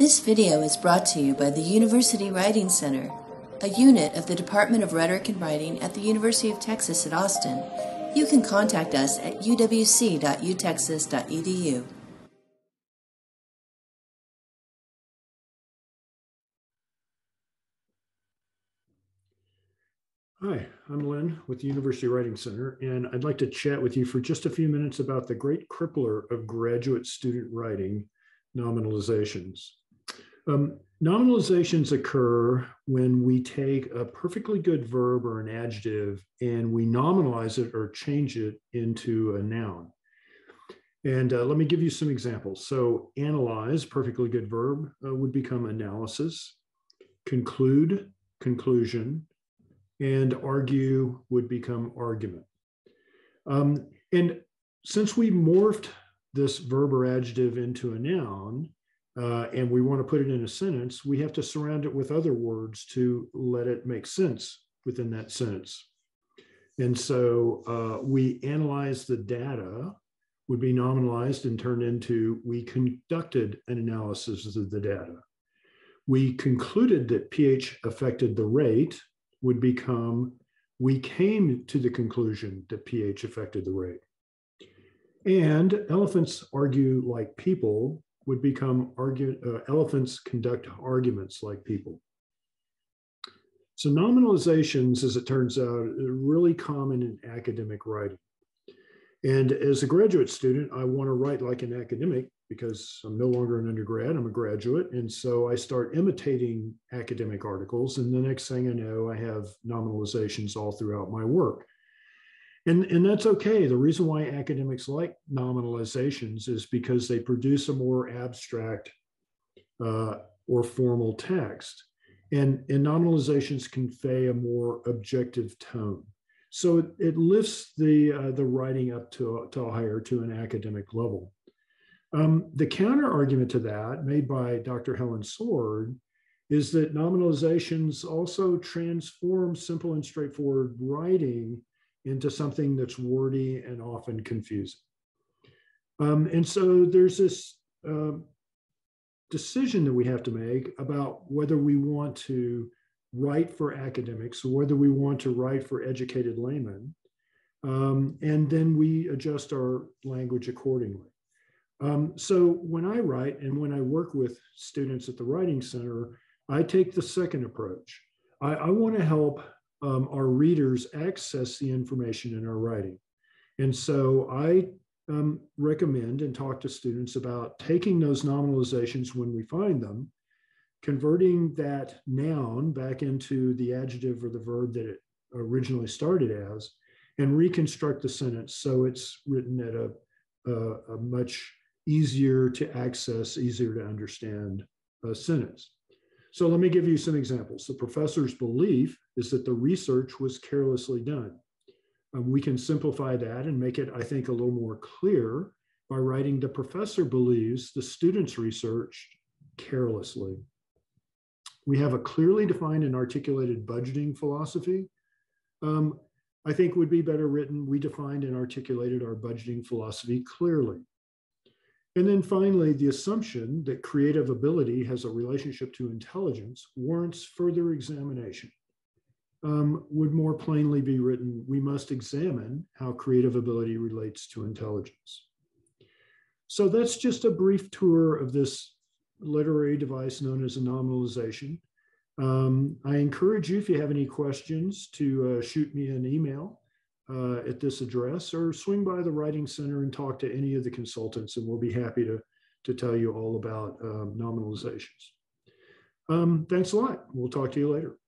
This video is brought to you by the University Writing Center, a unit of the Department of Rhetoric and Writing at the University of Texas at Austin. You can contact us at uwc.utexas.edu. Hi, I'm Lynn with the University Writing Center, and I'd like to chat with you for just a few minutes about the great crippler of graduate student writing, nominalizations. Um, nominalizations occur when we take a perfectly good verb or an adjective and we nominalize it or change it into a noun. And uh, let me give you some examples. So, analyze, perfectly good verb, uh, would become analysis, conclude, conclusion, and argue would become argument. Um, and since we morphed this verb or adjective into a noun, uh, and we want to put it in a sentence, we have to surround it with other words to let it make sense within that sentence. And so uh, we analyze the data, would be nominalized and turned into we conducted an analysis of the data. We concluded that pH affected the rate, would become we came to the conclusion that pH affected the rate. And elephants argue like people would become argue, uh, elephants conduct arguments like people. So nominalizations, as it turns out, are really common in academic writing. And as a graduate student, I want to write like an academic because I'm no longer an undergrad, I'm a graduate. And so I start imitating academic articles. And the next thing I know, I have nominalizations all throughout my work. And, and that's okay. The reason why academics like nominalizations is because they produce a more abstract uh, or formal text. And, and nominalizations convey a more objective tone. So it, it lifts the, uh, the writing up to, to a higher, to an academic level. Um, the counter argument to that, made by Dr. Helen Sword, is that nominalizations also transform simple and straightforward writing into something that's wordy and often confusing. Um, and so there's this uh, decision that we have to make about whether we want to write for academics or whether we want to write for educated laymen. Um, and then we adjust our language accordingly. Um, so when I write and when I work with students at the Writing Center, I take the second approach. I, I want to help um, our readers access the information in our writing. And so I um, recommend and talk to students about taking those nominalizations when we find them, converting that noun back into the adjective or the verb that it originally started as, and reconstruct the sentence so it's written at a, a, a much easier to access, easier to understand uh, sentence. So let me give you some examples. The professor's belief is that the research was carelessly done. Um, we can simplify that and make it, I think, a little more clear by writing the professor believes the students researched carelessly. We have a clearly defined and articulated budgeting philosophy. Um, I think would be better written. We defined and articulated our budgeting philosophy clearly. And then finally, the assumption that creative ability has a relationship to intelligence warrants further examination. Um, would more plainly be written, we must examine how creative ability relates to intelligence. So that's just a brief tour of this literary device known as a nominalization. Um, I encourage you, if you have any questions, to uh, shoot me an email uh, at this address or swing by the Writing Center and talk to any of the consultants, and we'll be happy to, to tell you all about um, nominalizations. Um, thanks a lot. We'll talk to you later.